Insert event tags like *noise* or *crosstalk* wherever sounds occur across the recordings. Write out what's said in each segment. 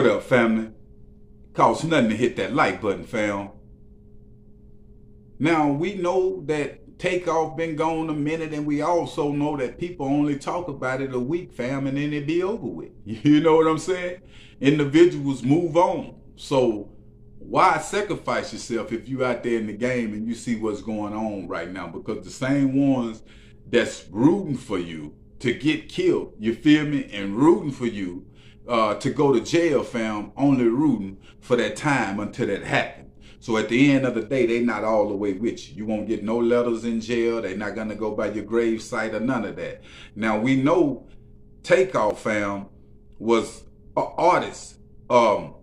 What up, family? Costs nothing to hit that like button, fam. Now, we know that takeoff been gone a minute, and we also know that people only talk about it a week, fam, and then it be over with. *laughs* You know what I'm saying? Individuals move on. So why sacrifice yourself if you out there in the game and you see what's going on right now? Because the same ones that's rooting for you to get killed, you feel me, and rooting for you uh, to go to jail, fam, only rooting for that time until that happened. So at the end of the day, they not all the way with you. You won't get no letters in jail. They're not gonna go by your grave site or none of that. Now we know Takeoff fam was an artist. Um,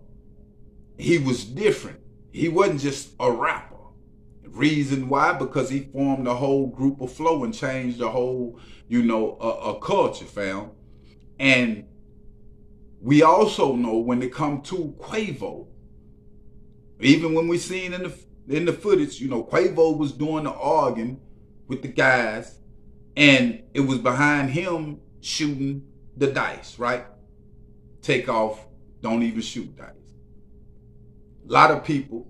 he was different. He wasn't just a rapper. Reason why? Because he formed a whole group of flow and changed the whole, you know, a, a culture, fam. And we also know when it come to Quavo, even when we seen in the in the footage, you know, Quavo was doing the organ with the guys, and it was behind him shooting the dice, right? Takeoff, don't even shoot dice. A lot of people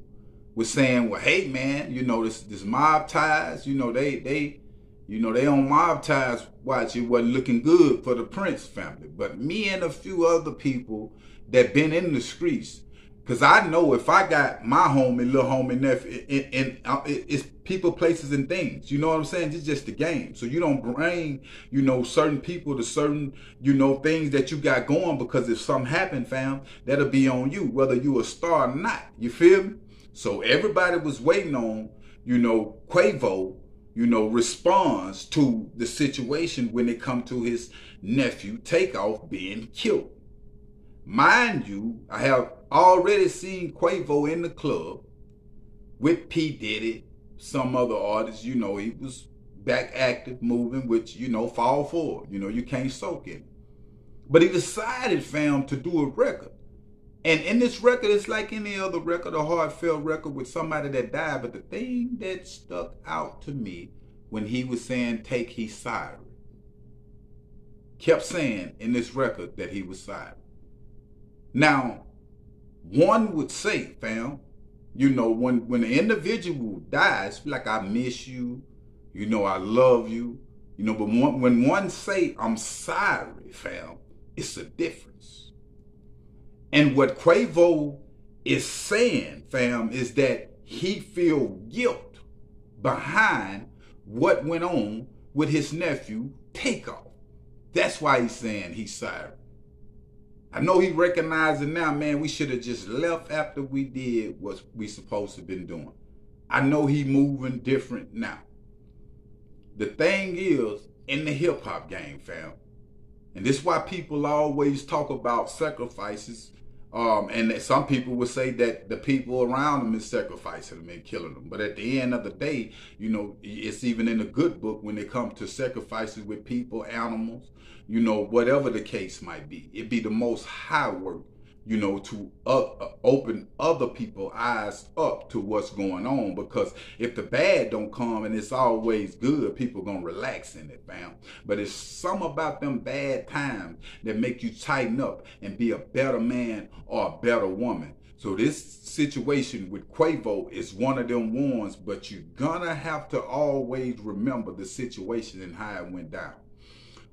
were saying, well, hey man, you know, this this mob ties, you know, they they you know, they on mob ties watch it wasn't looking good for the Prince family. But me and a few other people that been in the streets, because I know if I got my homie, little homie, nephew, and, uh, it's people, places, and things. You know what I'm saying? It's just the game. So you don't bring, you know, certain people to certain, you know, things that you got going because if something happen, fam, that'll be on you, whether you a star or not. You feel me? So everybody was waiting on, you know, Quavo you know, responds to the situation when it come to his nephew Takeoff being killed. Mind you, I have already seen Quavo in the club with P. Diddy, some other artists, you know, he was back active, moving, which, you know, fall forward. You know, you can't soak in. But he decided, fam, to do a record. And in this record, it's like any other record, a heartfelt record with somebody that died. But the thing that stuck out to me when he was saying, take he sorry, kept saying in this record that he was sorry. Now, one would say, fam, you know, when, when an individual dies, like I miss you, you know, I love you, you know, but one, when one say, I'm sorry, fam, it's a difference. And what Quavo is saying, fam, is that he feel guilt behind what went on with his nephew, Takeoff. That's why he's saying he's sorry. I know he recognizing now, man, we should have just left after we did what we supposed to been doing. I know he moving different now. The thing is, in the hip hop game, fam, and this is why people always talk about sacrifices um, and some people would say that the people around them is sacrificing them and killing them. But at the end of the day, you know, it's even in a good book when it comes to sacrifices with people, animals, you know, whatever the case might be. It be the most high work you know, to uh, open other people eyes up to what's going on. Because if the bad don't come and it's always good, people gonna relax in it, fam. But it's some about them bad times that make you tighten up and be a better man or a better woman. So this situation with Quavo is one of them ones, but you're gonna have to always remember the situation and how it went down.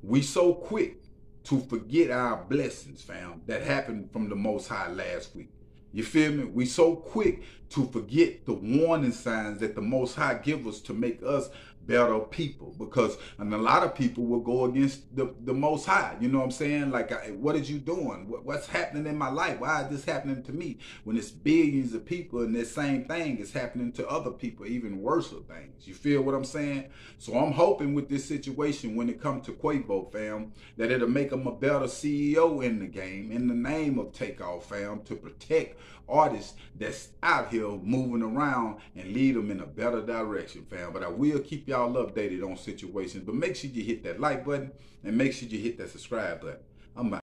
We so quick to forget our blessings, fam, that happened from the Most High last week. You feel me? We so quick to forget the warning signs that the Most High give us to make us better people because and a lot of people will go against the, the most high. You know what i'm saying? Like what is you doing? What, what's happening in my life? Why is this happening to me? When it's billions of people and this same thing is happening to other people even worse things. You feel what i'm saying? So i'm hoping with this situation when it comes to Quavo fam that it'll make him a better ceo in the game in the name of takeoff fam to protect artists that's out here moving around and lead them in a better direction fam. But i will keep y'all updated on situations but make sure you hit that like button and make sure you hit that subscribe button. I'm out